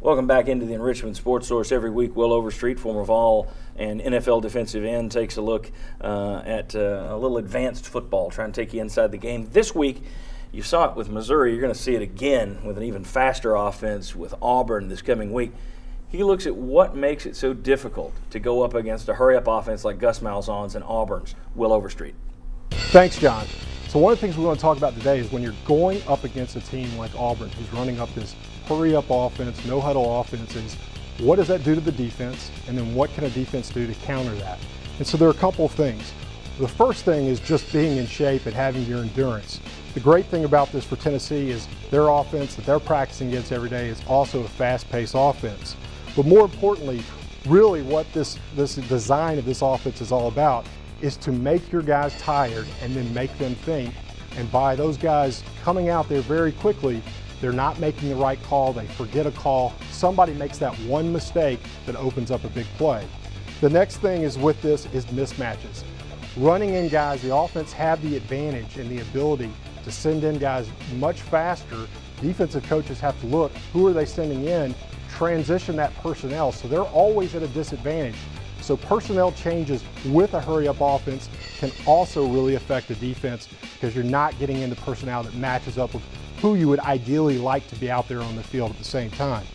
Welcome back into the Enrichment Sports Source. Every week, Will Overstreet, former Vol and NFL defensive end, takes a look uh, at uh, a little advanced football, trying to take you inside the game. This week, you saw it with Missouri. You're going to see it again with an even faster offense with Auburn this coming week. He looks at what makes it so difficult to go up against a hurry-up offense like Gus Malzahn's and Auburn's. Will Overstreet. Thanks, John. So one of the things we want to talk about today is when you're going up against a team like Auburn, who's running up this hurry up offense, no huddle offenses. What does that do to the defense? And then what can a defense do to counter that? And so there are a couple of things. The first thing is just being in shape and having your endurance. The great thing about this for Tennessee is their offense that they're practicing against every day is also a fast-paced offense. But more importantly, really what this, this design of this offense is all about is to make your guys tired and then make them think. And by those guys coming out there very quickly, they're not making the right call, they forget a call, somebody makes that one mistake that opens up a big play. The next thing is with this is mismatches. Running in guys, the offense have the advantage and the ability to send in guys much faster. Defensive coaches have to look, who are they sending in, transition that personnel, so they're always at a disadvantage. So personnel changes with a hurry up offense can also really affect the defense because you're not getting into personnel that matches up with who you would ideally like to be out there on the field at the same time.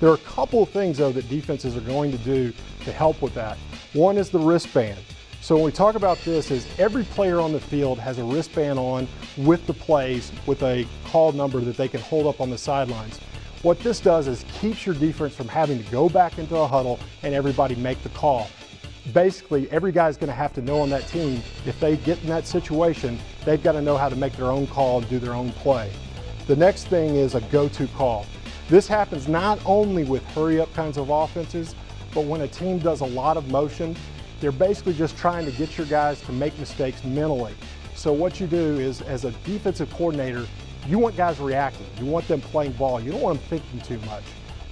There are a couple of things, though, that defenses are going to do to help with that. One is the wristband. So when we talk about this, is every player on the field has a wristband on with the plays with a call number that they can hold up on the sidelines. What this does is keeps your defense from having to go back into a huddle and everybody make the call. Basically, every guy's going to have to know on that team if they get in that situation, they've got to know how to make their own call and do their own play. The next thing is a go-to call. This happens not only with hurry up kinds of offenses, but when a team does a lot of motion, they're basically just trying to get your guys to make mistakes mentally. So what you do is, as a defensive coordinator, you want guys reacting. You want them playing ball. You don't want them thinking too much.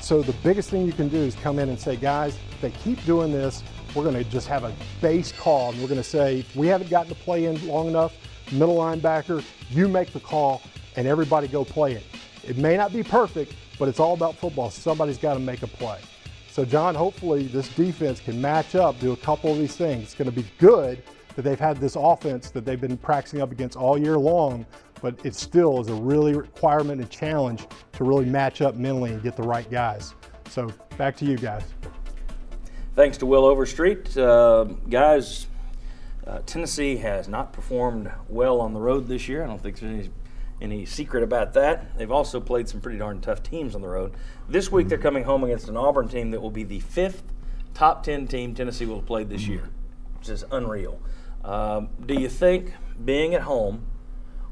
So the biggest thing you can do is come in and say, guys, if they keep doing this, we're going to just have a base call. And we're going to say, we haven't gotten to play in long enough, middle linebacker, you make the call and everybody go play it. It may not be perfect, but it's all about football. Somebody's got to make a play. So, John, hopefully this defense can match up, do a couple of these things. It's going to be good that they've had this offense that they've been practicing up against all year long, but it still is a really requirement and challenge to really match up mentally and get the right guys. So, back to you guys. Thanks to Will Overstreet. Uh, guys, uh, Tennessee has not performed well on the road this year. I don't think there's any any secret about that. They've also played some pretty darn tough teams on the road. This week they're coming home against an Auburn team that will be the fifth top 10 team Tennessee will have played this year, which is unreal. Um, do you think being at home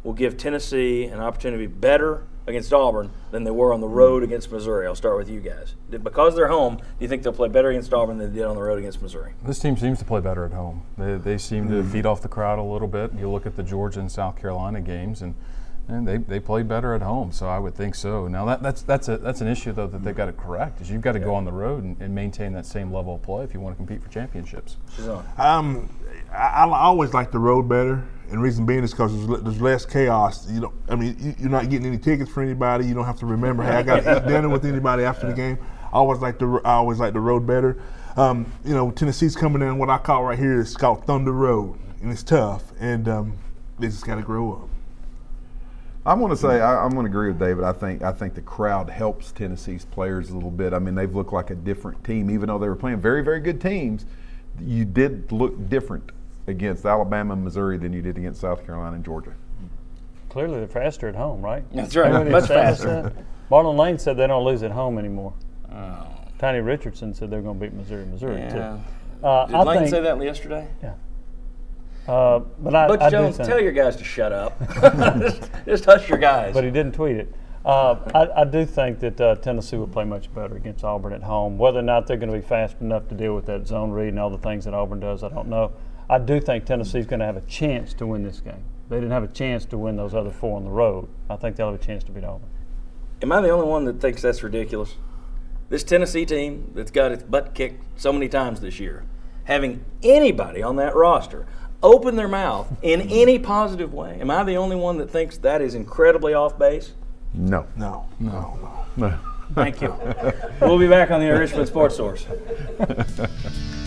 will give Tennessee an opportunity to be better against Auburn than they were on the road against Missouri? I'll start with you guys. Because they're home, do you think they'll play better against Auburn than they did on the road against Missouri? This team seems to play better at home. They, they seem to feed off the crowd a little bit. You look at the Georgia and South Carolina games, and – and they, they played better at home, so I would think so. Now that, that's that's a that's an issue though that they've got to correct is you've got to yeah. go on the road and, and, maintain that same level of play if you want to compete for championships. Um, I, I always like the road better, and reason being is because there's, there's, less chaos. You know, I mean, you, are not getting any tickets for anybody. You don't have to remember, hey, I got to eat dinner with anybody after the game. I always like the I always like the road better. Um, you know, Tennessee's coming in. What I call right here is called Thunder Road, and it's tough, and um, they just got to grow up. I'm going to say I, am going to agree with David. I think I think the crowd helps Tennessee's players a little bit. I mean, they've looked like a different team, even though they were playing very very good teams. You did look different against Alabama and Missouri than you did against South Carolina and Georgia. Clearly, they're faster at home, right? That's right, much faster. Marlin Lane said they don't lose at home anymore. Oh. Tiny Richardson said they're going to beat Missouri, Missouri yeah. too. Uh, Did I Lane think, say that yesterday? Yeah. Uh, but I, Butch I Jones, tell your guys to shut up. just, just, hush your guys. But he didn't tweet it. Uh, I, I, do think that uh, Tennessee will play much better against Auburn at home. Whether or not they're going to be fast enough to deal with that zone read and all the things that Auburn does, I don't know. I do think Tennessee's going to have a chance to win this game. They didn't have a chance to win those other four on the road. I think they'll have a chance to beat Auburn. Am I the only one that thinks that's ridiculous? This Tennessee team that's got its butt kicked so many times this year, having anybody on that roster open their mouth in any positive way. Am I the only one that thinks that is incredibly off base? No. No. No. No. Thank you. We'll be back on the Richmond Sports Source.